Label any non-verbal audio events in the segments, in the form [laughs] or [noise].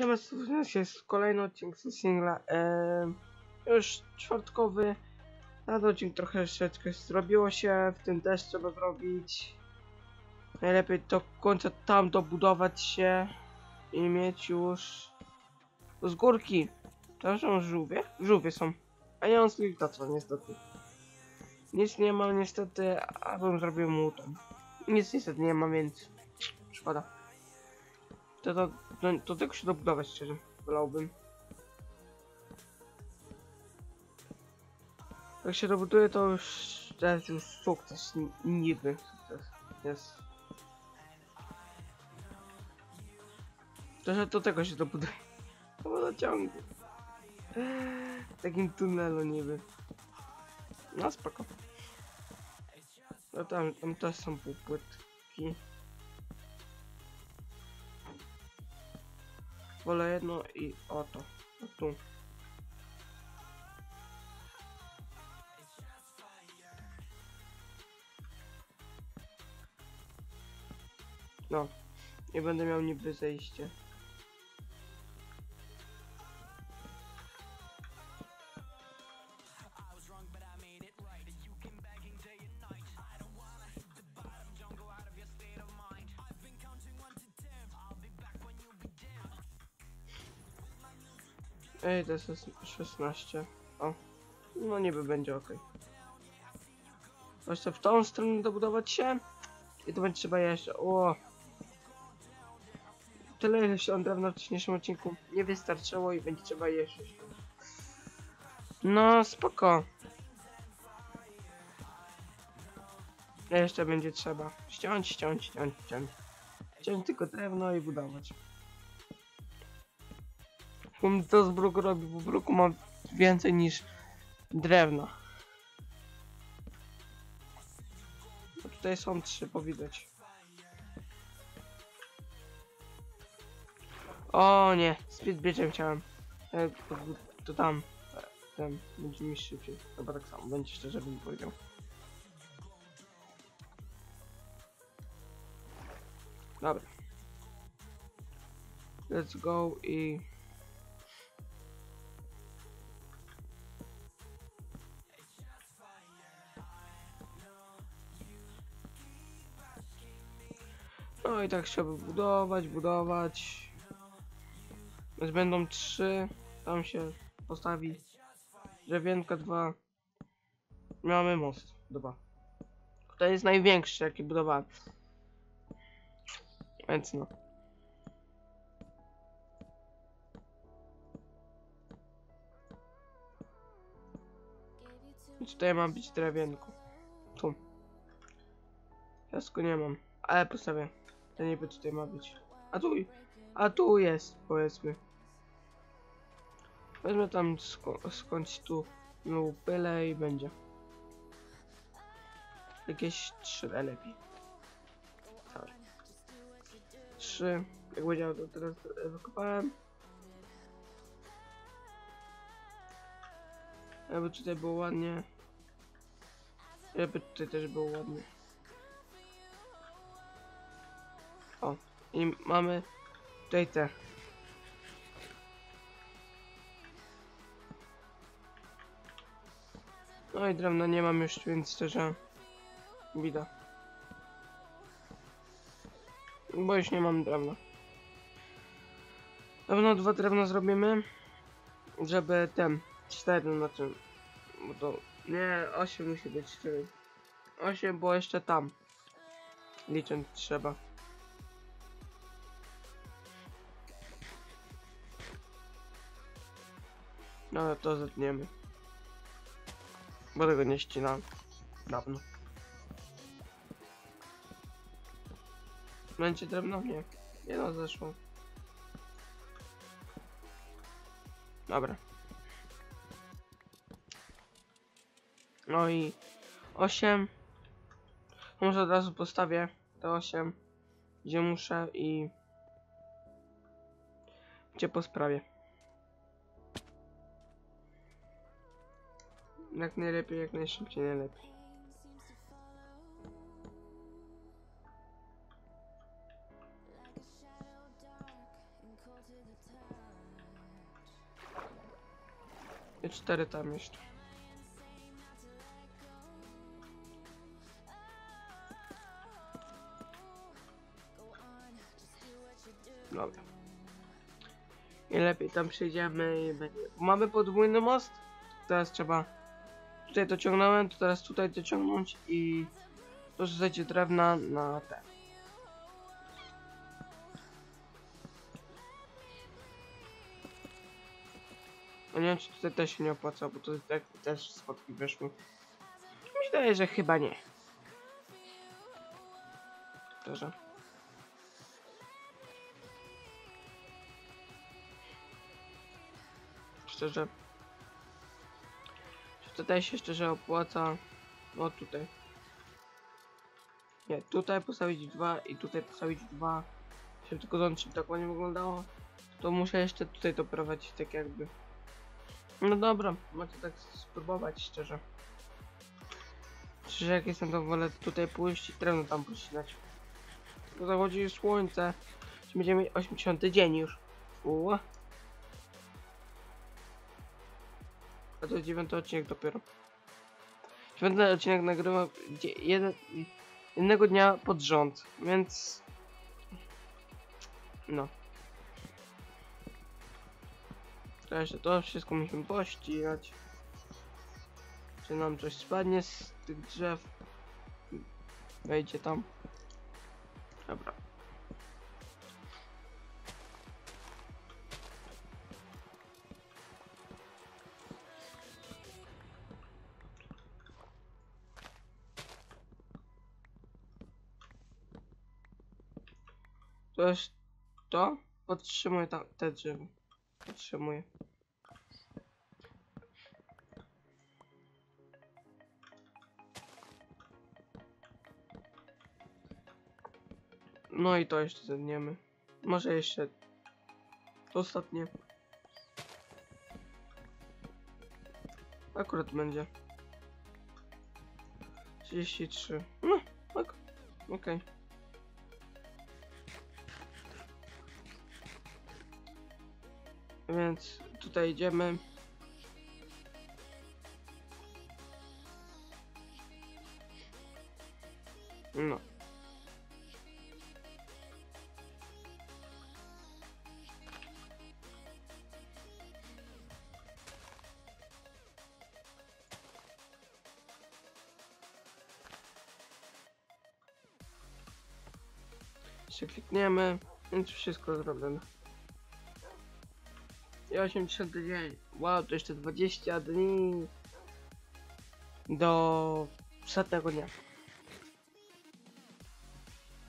Siema, to jest kolejny odcinek z singla. Eee, już czwartkowy. Na odcinek trochę troszeczkę zrobiło się, w tym też trzeba zrobić. Najlepiej do końca tam dobudować się i mieć już z górki. To są żółwie? Żółwie są. A ja mam co niestety. Nic nie mam niestety, abym zrobił mu. Nic niestety nie mam, więc szkoda. To, to, to, to tylko się dobudować szczerze, wolałbym. Jak się dobuduje to już to jest już sukces, niby sukces. Jest. To, że do tego się dobuduje. To wodociągu. W takim tunelu niby. No spoko. No tam, tam też są półpłytki. Wolę jedno i oto. Tu. No. Nie będę miał niby zejście. Ej, to jest 16. O. No niby będzie ok. Jeszcze w tą stronę dobudować się. I to będzie trzeba jeszcze. O! Tyle ile się on drewna w wcześniejszym odcinku nie wystarczyło i będzie trzeba jeszcze. No spoko. Jeszcze będzie trzeba ściąć, ściąć, ściąć, ściąć. Ściąć tylko drewno i budować. Um, to z bruku robi, bo bruku mam więcej niż drewno. No tutaj są trzy, powidać. O nie, speedbridge'em chciałem. E, to, to tam, e, ten, będzie mi szybciej. Chyba tak samo, będzie szczerze bym powiedział. Dobra. Let's go i... No i tak trzeba budować, budować. Więc będą trzy. Tam się postawi drewienka dwa. Mamy most dwa. To jest największy jaki budowałem. Więc no. I tutaj ma być drewienko. Tu. Piasku nie mam. Ale postawię. To niby tutaj ma być. A tu, a tu jest, powiedzmy. Wezmę tam sko skądś tu no byle i będzie. Jakieś trzy najlepiej. Tak. Trzy. Jak powiedziałem, to teraz wykopałem. Żeby tutaj było ładnie. Żeby tutaj też było ładnie. I mamy tutaj te. No i drewna nie mam już, więc szczerze widać. Bo już nie mam drewna. Na pewno dwa drewna zrobimy, żeby ten, cztery na czym, bo to, nie, osiem musi być, cztery. Osiem, bo jeszcze tam, licząc trzeba. No ale to zetniemy. Bo tego nie ścinam. Dawno. Będzie drewno? Nie. Nie no, zeszło. Dobra. No i 8. Może od razu postawię te 8, gdzie muszę i gdzie po Jak najlepiej, jak najszybciej, najlepiej. I cztery tam jeszcze. Dobra. I lepiej tam przejdziemy i będzie. Mamy podwójny most. Teraz trzeba. Tutaj to ciągnąłem, to teraz tutaj to ciągnąć i dorzucajcie drewna na te. No nie wiem, czy tutaj też się nie opłaca, bo to tak też schodki się wydaje, że chyba nie. Szczerze. Szczerze. Tutaj się szczerze opłaca? O tutaj. Nie, tutaj postawić dwa i tutaj postawić dwa. Żeby tylko zobaczyć, tak ładnie wyglądało. To muszę jeszcze tutaj doprowadzić tak jakby. No dobra, macie tak spróbować szczerze. Szczerze jak jestem to wolę tutaj pójść i drewno tam pościnać. Bo zachodzi słońce. Będziemy mieć 80 dzień już. Uła. A to jest dziewiąty odcinek dopiero. Dziewiąty odcinek nagrywam jeden, jednego dnia pod rząd, więc... No. Jeszcze to wszystko musimy pościnać. Czy nam coś spadnie z tych drzew? Wejdzie tam. Dobra. To jest to? Podtrzymuję tam te drzewo. Podtrzymuję. No i to jeszcze zetniemy. Może jeszcze ostatnie. Akurat będzie. 33. No, ok. Okej. Więc tutaj idziemy. No. Jeszcze klikniemy, więc wszystko zrobione. I 80 dzień. Wow, to jeszcze 20 dni do setnego dnia.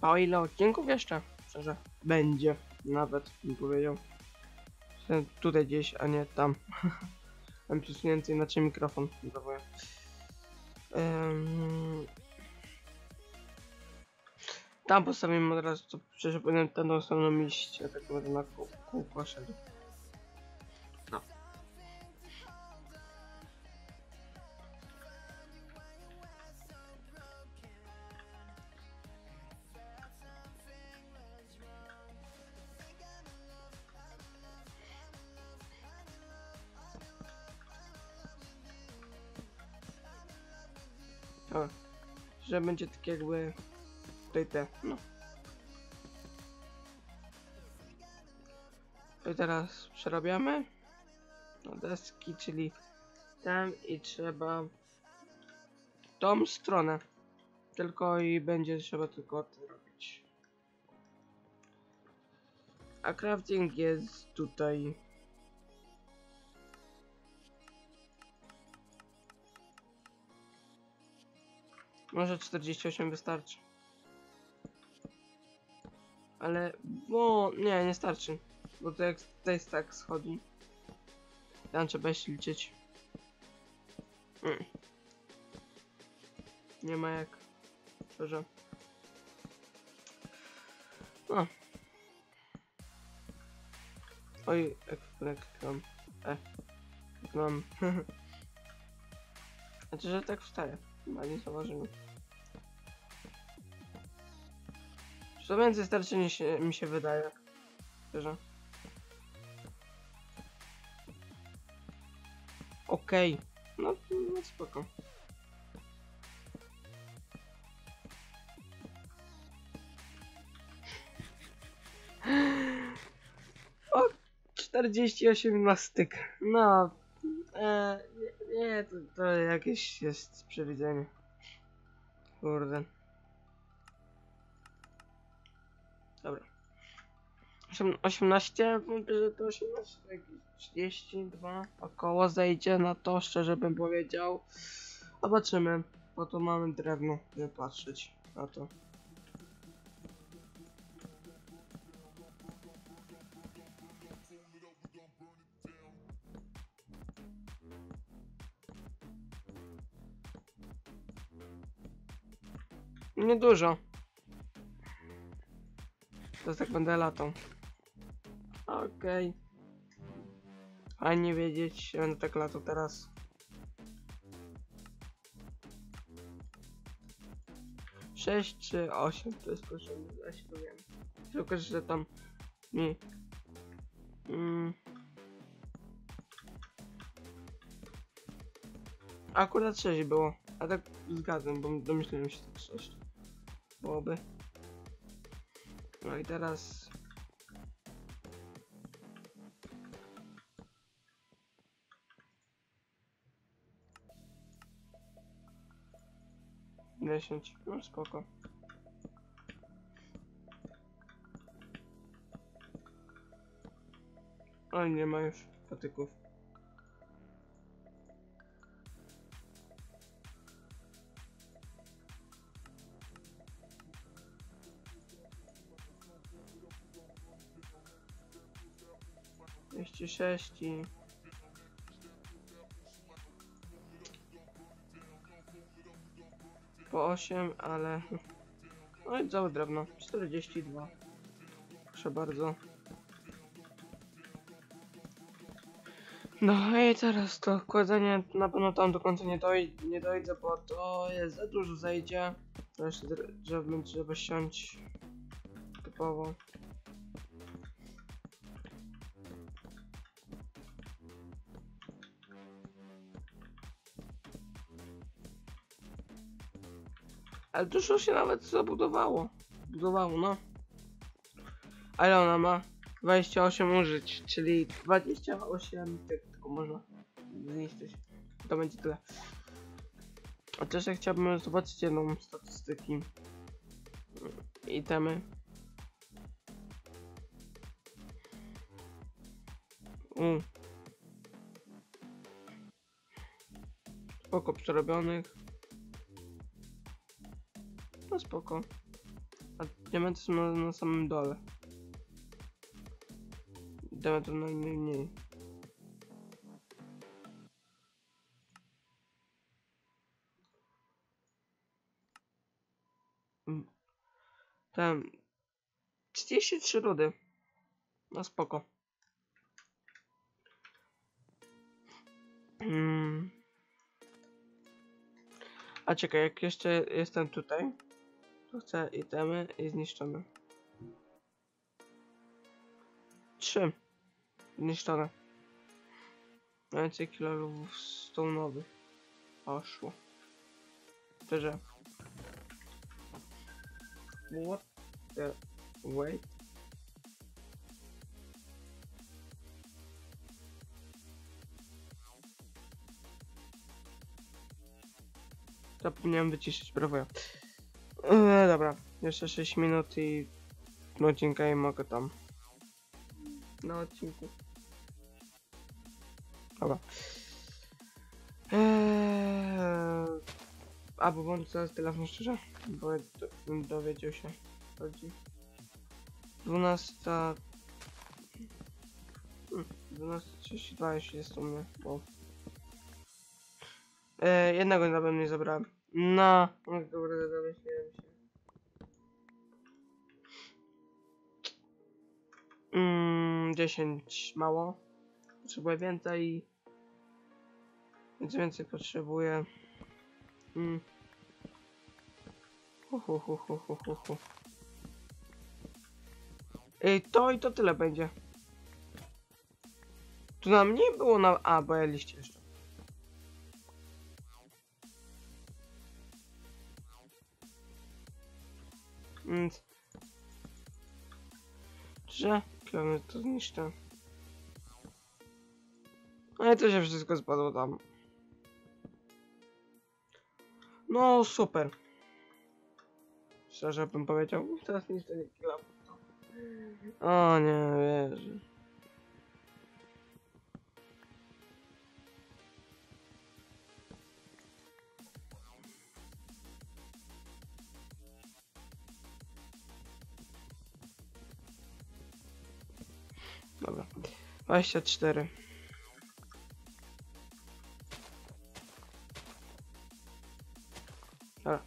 A o ile odcinków jeszcze? Szczerze, będzie. Nawet bym powiedział. Że Tutaj gdzieś, a nie tam. [laughs] Mam przesunięty inaczej mikrofon. Dobra. Um, tam postawimy od razu, to przecież powinienem ten osobną iść, a tak będę na kół- kółko szedł. O, że będzie tak jakby tutaj te, no. I teraz przerabiamy na deski, czyli tam i trzeba tą stronę. Tylko i będzie trzeba tylko to robić. A crafting jest tutaj. Może 48 wystarczy. Ale, bo nie, nie starczy. Bo to jak tutaj tak schodzi. Tam trzeba jeszcze liczyć. Mm. Nie ma jak. Dobrze. No. Oj, ekwipunek mam. E. Mam. znaczy, że tak wstaje. Chyba nie zauważymy. To więcej starczy niż się- mi się wydaje. Szczerze. Okej. No, no spoko. O, 48 na styk. No, e, nie, nie to, to jakieś jest przewidzenie. Kurde. Dobra. Osiem- 18, mówię, że to 18, jakieś 32 około zejdzie na to, szczerze bym powiedział. Zobaczymy, bo tu mamy drewno, żeby patrzeć na to. Niedużo. To tak będę latał. Okej. Fajnie wiedzieć, będę tak latał teraz. Sześć czy osiem, to jest proszę, ja się dowiem. Się okaże, że tam mi... Mm. Akurat 6 było, a tak zgadzam, bo domyśliłem się tak 6 byłoby. No i teraz Dziesięć, no spoko. Oj, nie ma już patyków. Dwieście sześć i... Po 8, ale... No i całe drewno. 42. Proszę bardzo. No i teraz to kładzenie na pewno tam do końca nie, doj nie dojdę, bo to jest za dużo zejdzie. To jeszcze dr- drzew będzie trzeba ściąć typowo. Ale dużo się nawet zabudowało. Budowało, no. Ale ona ma 28 użyć, czyli 28 tych tylko można zniszczyć. To będzie tyle. A też ja chciałbym zobaczyć jedną statystyki. Itemy. U. Spoko przerobionych. No spoko. A diamenty są na, na samym dole. Diamentów najmniej. Mm. Tam 33 rudy. No spoko. Mm. A czekaj, jak jeszcze jestem tutaj, chcę itemy i zniszczone. Trzy. Zniszczone. Więcej kilogramów stone'owych. Poszło. Szczerze. What the... Wait. Zapomniałem wyciszyć, brawo ja. Eee, dobra, jeszcze 6 minut i odcinka i mogę tam. Na odcinku. Dobra. Eee, a bo włączę teraz telefon szczerze, bo do, dowiedział się. Chodzi. 12. Hmm, 12.32 jeśli jest u mnie, bo... E, jednego na pewno nie zabrałem. No, no dobra, domyśliłem się. Mm, 10 mało. Potrzebuję więcej. Więc więcej potrzebuję. Mm. Hu, hu, hu, hu, hu, hu, hu. Ej, to i to tyle będzie. Tu nam nie było na... A, bo ja liście jeszcze. więc... Że plany to zniszczę. Ale no to się wszystko spadło tam. No super. Szczerze bym powiedział, teraz nic to nie klap. O nie, wierzę. Dobra. 24. Dobra.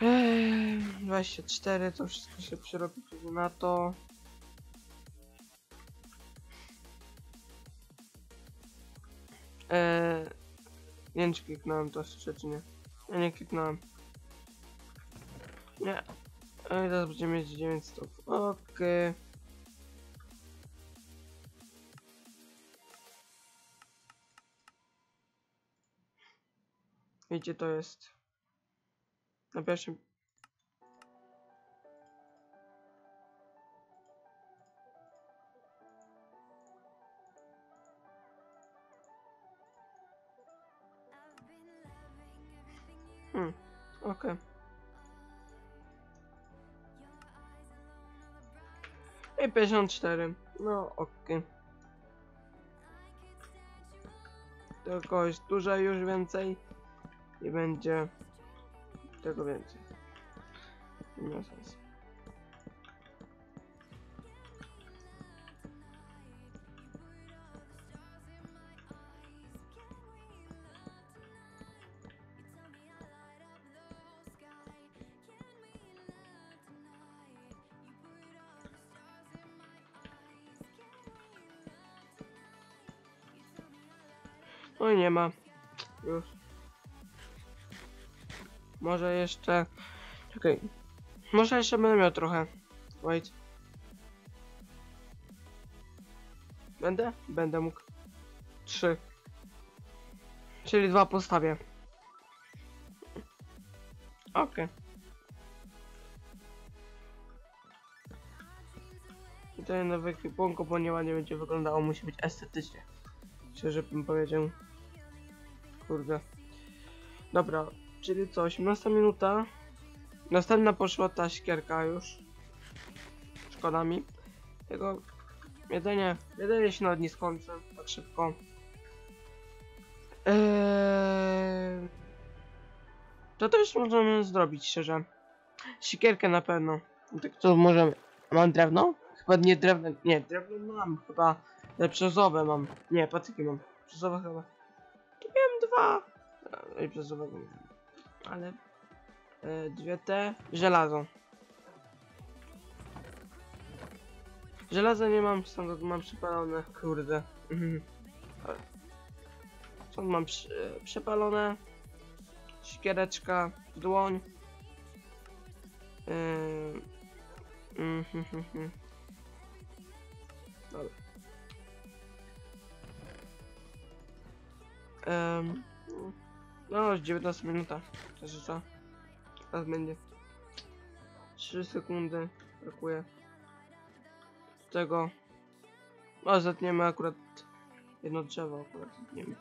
Eee, 24 to wszystko się przerobi na to. Eee, nie wiem czy kliknąłem to jeszcze czy nie. Ja nie kliknąłem. Nie. Ej, teraz będziemy mieć 900. Okej. Wiecie, to jest na pierwszym. Hmm, okej. I 54. No, okej. Tylko jest dużo już więcej i będzie tego więcej. Nie ma sensu. No i nie ma. Już. Może jeszcze... Czekaj. Może jeszcze będę miał trochę. Wait. Będę? Będę mógł. Trzy. Czyli dwa postawię. Okej. I to nowe ekwipunko, bo nieładnie będzie wyglądało, musi być estetycznie. Szczerze bym powiedział. Kurde. Dobra, czyli co, 18 minuta. Następna poszła ta siekierka już. Szkoda mi. Tego jedzenie, jedzenie się nawet nie skończę tak szybko. Eee... To też możemy zrobić, szczerze. Siekierkę na pewno. No Tak co możemy. Mam drewno? Chyba nie drewno. Nie, drewno mam. Chyba te brzozowe mam. Nie, patyki mam. Brzozowe chyba. Miałem dwa. E, brzozowego. nie mam. Ale e, dwie te. Żelazo. Żelaza nie mam, stąd mam przypalone. Kurde. [laughs] Stąd mam przy, przepalone. Sikiereczka, dłoń. Yy. [laughs] Dobra. Em, no, już 19 minuta. Także co? Teraz będzie. 3 sekundy brakuje. Tego. No, zetniemy akurat jedno drzewo, akurat zetniemy.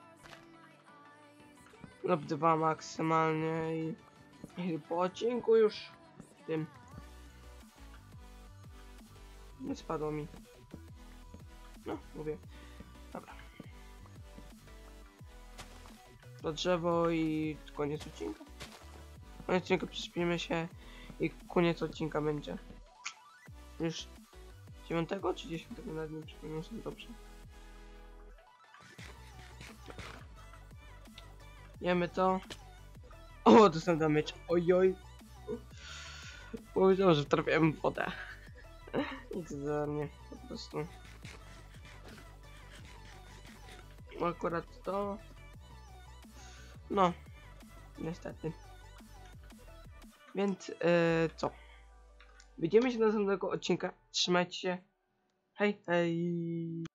Lub dwa maksymalnie i, i po odcinku już tym. Nie spadło mi. No, mówię. To drzewo i koniec odcinka. Koniec odcinka przyśpimy się i koniec odcinka będzie. Już 9 czy 10 na dniu przypomnę sobie dobrze. Jemy to. O, dostałem damage. Ojoj. Powiedział, że trafiłem wodę. Nic za mnie, po prostu. Akurat to... No, niestety. Więc, yy, co? Widzimy się następnego odcinka. Trzymajcie się. Hej, hej.